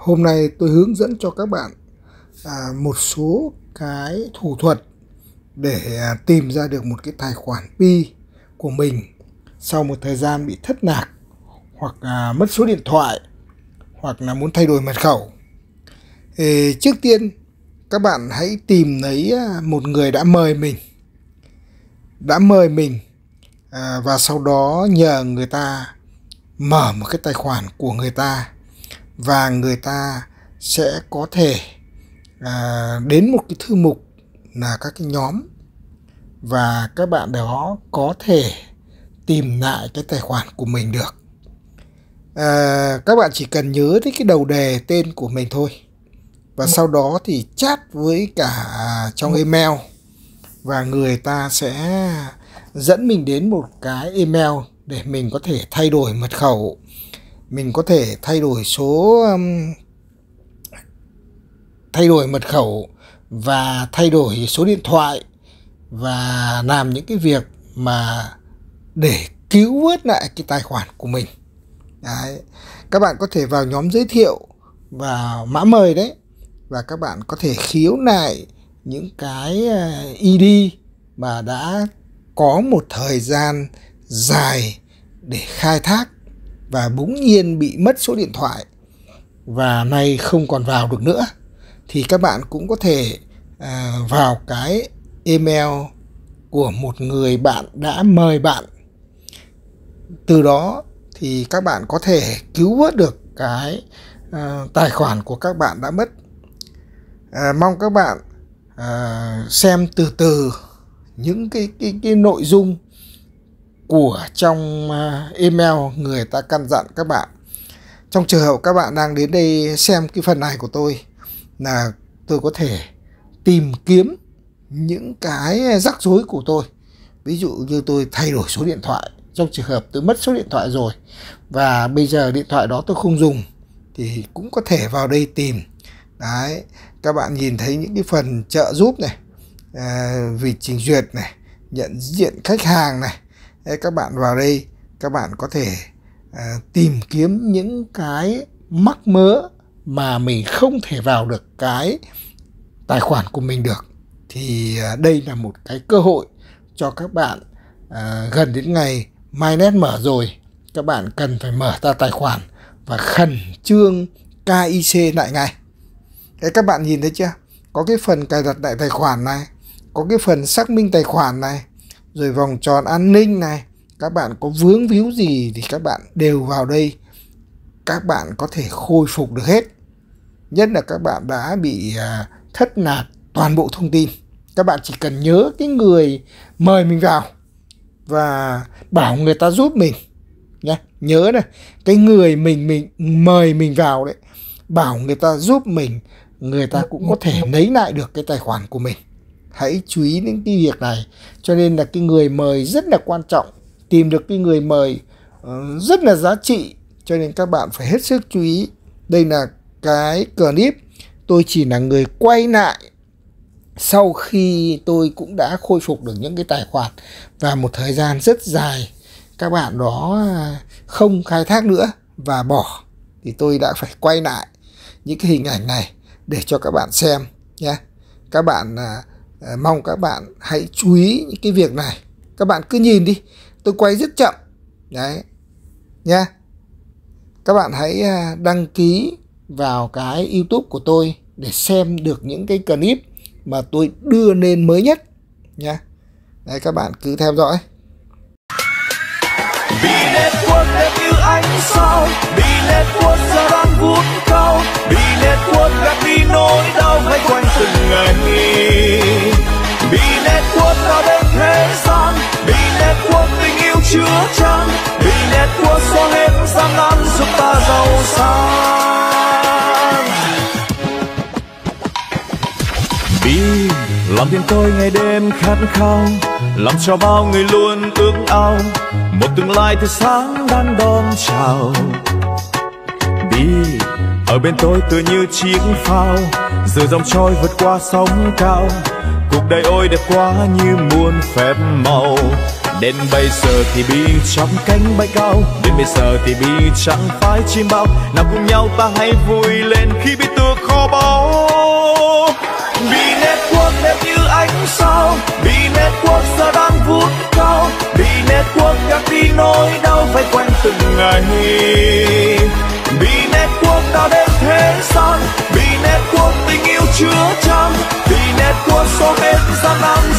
Hôm nay tôi hướng dẫn cho các bạn à, một số cái thủ thuật để à, tìm ra được một cái tài khoản Pi của mình sau một thời gian bị thất lạc hoặc à, mất số điện thoại hoặc là muốn thay đổi mật khẩu. Ê, trước tiên các bạn hãy tìm lấy à, một người đã mời mình đã mời mình à, và sau đó nhờ người ta mở một cái tài khoản của người ta và người ta sẽ có thể à, đến một cái thư mục là các cái nhóm. Và các bạn đó có thể tìm lại cái tài khoản của mình được. À, các bạn chỉ cần nhớ đến cái đầu đề tên của mình thôi. Và sau đó thì chat với cả trong email. Và người ta sẽ dẫn mình đến một cái email để mình có thể thay đổi mật khẩu mình có thể thay đổi số um, thay đổi mật khẩu và thay đổi số điện thoại và làm những cái việc mà để cứu vớt lại cái tài khoản của mình. Đấy. Các bạn có thể vào nhóm giới thiệu và mã mời đấy và các bạn có thể khiếu nại những cái ờ, ID mà đã có một thời gian dài để khai thác và bỗng nhiên bị mất số điện thoại và nay không còn vào được nữa thì các bạn cũng có thể à, vào cái email của một người bạn đã mời bạn. Từ đó thì các bạn có thể cứu vớt được cái à, tài khoản của các bạn đã mất. À, mong các bạn à, xem từ từ những cái cái cái nội dung của trong à, email người ta căn dặn các bạn. Trong trường hợp các bạn đang đến đây xem cái phần này của tôi là tôi có thể tìm kiếm những cái rắc rối của tôi. Ví dụ như tôi thay đổi số điện thoại. Trong trường hợp tôi mất số điện thoại rồi và bây giờ điện thoại đó tôi không dùng thì cũng có thể vào đây tìm. Đấy các bạn nhìn thấy những cái phần trợ giúp này à, việc trình duyệt này nhận diện khách hàng này các bạn vào đây, các bạn có thể ờ, tìm kiếm những cái mắc mớ mà mình không thể vào được cái tài khoản của mình được. Thì ờ, đây là một cái cơ hội cho các bạn ờ, gần đến ngày MyNet mở rồi. Các bạn cần phải mở ra tài khoản và khẩn trương KIC lại ngay. Đấy các bạn nhìn thấy chưa? Có cái phần cài đặt lại tài khoản này, có cái phần xác minh tài khoản này rồi vòng tròn an ninh này, các bạn có vướng víu gì thì các bạn đều vào đây. Các bạn có thể khôi phục được hết. Nhất là các bạn đã bị à, thất nạt toàn bộ thông tin. Các bạn chỉ cần nhớ cái người mời mình vào và bảo người ta giúp mình nhé nhớ này, cái người mình mình mời mình vào đấy, bảo người ta giúp mình, người ta cũng có thể lấy lại được cái tài khoản của mình hãy chú ý đến cái việc này. Cho nên là cái người mời rất là quan trọng. Tìm được cái người mời ờ, rất là giá trị. Cho nên các bạn phải hết sức chú ý. Đây là cái clip. Tôi chỉ là người quay lại sau khi tôi cũng đã khôi phục được những cái tài khoản. Và một thời gian rất dài, các bạn đó không khai thác nữa và bỏ. Thì tôi đã phải quay lại những cái hình ảnh này để cho các bạn xem nhé. Các bạn à, à, mong các bạn hãy chú ý những cái việc này. Các bạn cứ nhìn đi tôi quay rất chậm. Đấy nha. Các bạn hãy à, đăng ký vào cái youtube của tôi để xem được những cái clip mà tôi đưa lên mới nhất nha. Đấy các bạn cứ theo dõi. Vì network đẹp như ánh sao vì network giờ đang cao. Làm tiếng tôi ngày đêm khát khao làm cho bao người luôn ước ao. Một tương lai tươi sáng đang đón chào. Đi, ở bên tôi tựa như chiếc phao, giờ dòng trôi vượt qua sóng cao. Cuộc đời ôi đẹp quá như muôn phép màu. Đến bây giờ thì bi trong cánh bay cao, Đến bây giờ thì bi chẳng phải chim bao. Nào cùng nhau ta hãy vui lên khi biết tựa khó bao như ánh sao Network giờ đang vút cao. Bi Network gạt đi nỗi đau phải quanh từng ngày. Bi Network đã đến thế gian. Bi Network tình yêu chứa chan Bi Network số hết gian nan